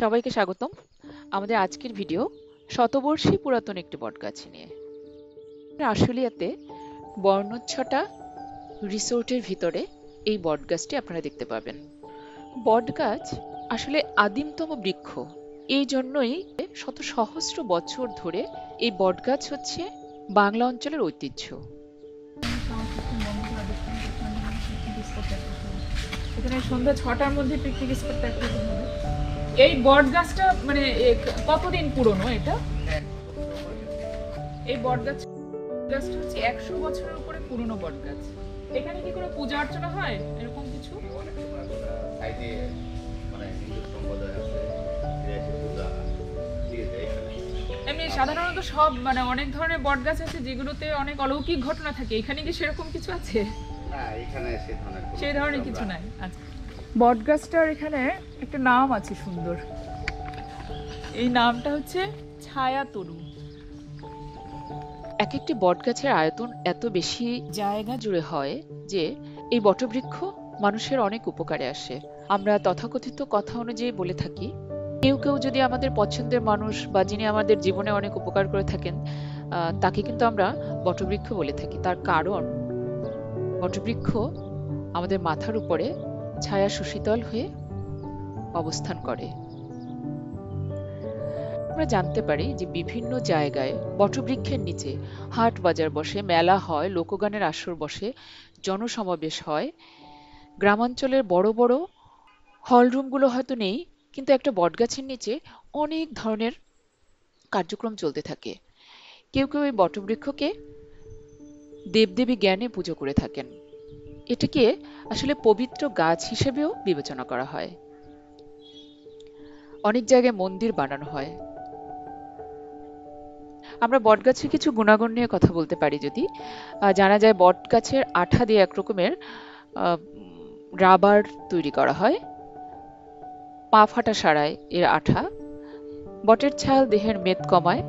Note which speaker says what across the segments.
Speaker 1: সবাইকে স্বাগতম। আমাদের আজকের ভিডিও শতবর্ষী পুরাতন একটি বটগাছ নিয়ে। আশুলিয়াতে বর্ণচ্ছটা রিসোর্টের ভিতরে এই বটগাছটি আপনারা দেখতে পাবেন। বটগাছ আসলে আদিমতম বৃক্ষ। এই জন্যই শত সহস্র বছর ধরে এই বটগাছ হচ্ছে বাংলা অঞ্চলের ঐতিহ্য।
Speaker 2: এখানে সন্ধ্যা ছটার মধ্যে পিকনিক স্পটটা একরকম হবে এই বট গাছটা মানে কতদিন পুরনো এটা? এই বট গাছ গাছটা হচ্ছে একশো বছরের উপরে পুরনো বট গাছ এখানে কি কোনো পূজা অর্চনা হয়? এরকম কিছু?
Speaker 3: মানে
Speaker 2: এমনি সাধারণত সব মানে অনেক ধরনের বট গাছ আছে যেগুলোতে অনেক অলৌকিক ঘটনা থাকে। এখানে কি সেরকম কিছু আছে? সেই ধরনের কিছু নাই। আচ্ছা। বট গাছটার এখানে একটা নাম আছে সুন্দর। এই নামটা হচ্ছে ছায়া তরু
Speaker 1: এক একটি বটগাছের আয়তন এত বেশি জায়গা জুড়ে হয় যে এই বটবৃক্ষ মানুষের অনেক উপকারে আসে। আমরা তথাকথিত কথা অনুযায়ী বলে থাকি কেউ কেউ যদি আমাদের পছন্দের মানুষ বা যিনি আমাদের জীবনে অনেক উপকার করে থাকেন তাকে কিন্তু আমরা বটবৃক্ষ বলে থাকি তার কারণ। বটবৃক্ষ আমাদের মাথার উপরে ছায়া সুশীতল হয়ে অবস্থান করে। আমরা জানতে পারি যে বিভিন্ন জায়গায় বটবৃক্ষের নিচে হাট বাজার বসে, মেলা হয়, লোকগানের আসর বসে, জনসমাবেশ হয়। গ্রামাঞ্চলের বড় বড় হলরুমগুলো হয়তো নেই, কিন্তু একটা বটগাছের নিচে অনেক ধরনের কার্যক্রম চলতে থাকে। কেউ কেউ এই বটবৃক্ষকে দেবদেবী জ্ঞানে পুজো করে থাকেন। এটাকে আসলে পবিত্র গাছ হিসেবেও বিবেচনা করা হয়। অনেক জায়গায় মন্দির বানানো হয়। আমরা বটগাছের কিছু গুণাগুণ নিয়ে কথা বলতে পারি যদি। জানা যায় বটগাছের আঠা দিয়ে এক রকমের রাবার তৈরি করা হয়। পা ফাটা সারায় এর আঠা। বটের ছাল দেহের মেদ কমায়।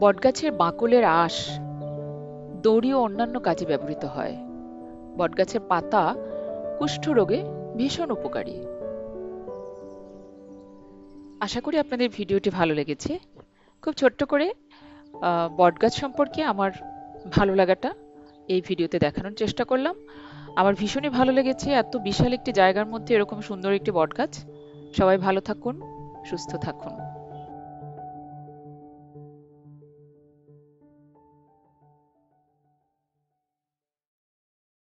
Speaker 1: বটগাছের বাকলের আঁশ দড়ি ও অন্যান্য কাজে ব্যবহৃত হয়। বটগাছের পাতা কুষ্ঠরোগে ভীষণ উপকারী। আশা করি আপনাদের ভিডিওটি ভালো লেগেছে। খুব ছোট্ট করে বটগাছ সম্পর্কে আমার ভালো লাগাটা এই ভিডিওতে দেখানোর চেষ্টা করলাম। আমার ভীষণই ভালো লেগেছে, এত বিশাল একটি জায়গার মধ্যে এরকম সুন্দর একটি বটগাছ। সবাই ভালো থাকুন। সুস্থ থাকুন।